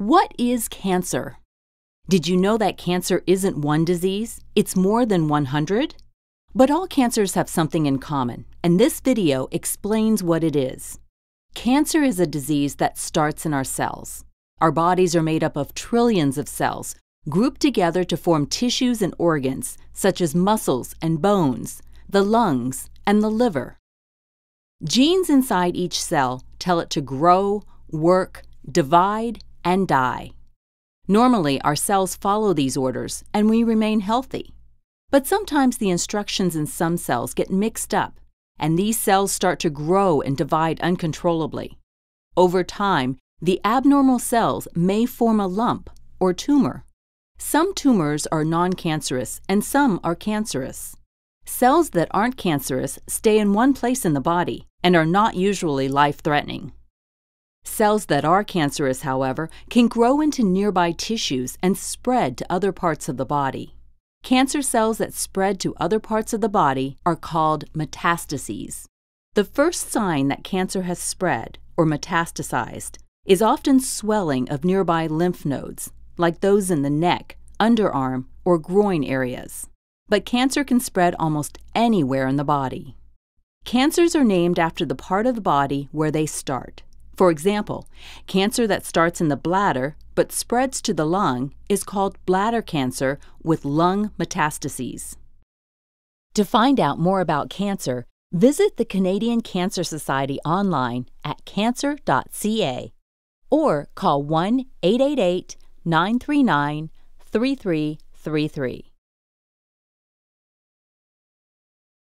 What is cancer? Did you know that cancer isn't one disease? It's more than 100? But all cancers have something in common, and this video explains what it is. Cancer is a disease that starts in our cells. Our bodies are made up of trillions of cells, grouped together to form tissues and organs, such as muscles and bones, the lungs, and the liver. Genes inside each cell tell it to grow, work, divide, and die. Normally, our cells follow these orders and we remain healthy. But sometimes the instructions in some cells get mixed up, and these cells start to grow and divide uncontrollably. Over time, the abnormal cells may form a lump or tumor. Some tumors are non cancerous and some are cancerous. Cells that aren't cancerous stay in one place in the body and are not usually life threatening. Cells that are cancerous, however, can grow into nearby tissues and spread to other parts of the body. Cancer cells that spread to other parts of the body are called metastases. The first sign that cancer has spread or metastasized is often swelling of nearby lymph nodes, like those in the neck, underarm, or groin areas. But cancer can spread almost anywhere in the body. Cancers are named after the part of the body where they start. For example, cancer that starts in the bladder but spreads to the lung is called bladder cancer with lung metastases. To find out more about cancer, visit the Canadian Cancer Society online at cancer.ca or call 1 888 939 3333.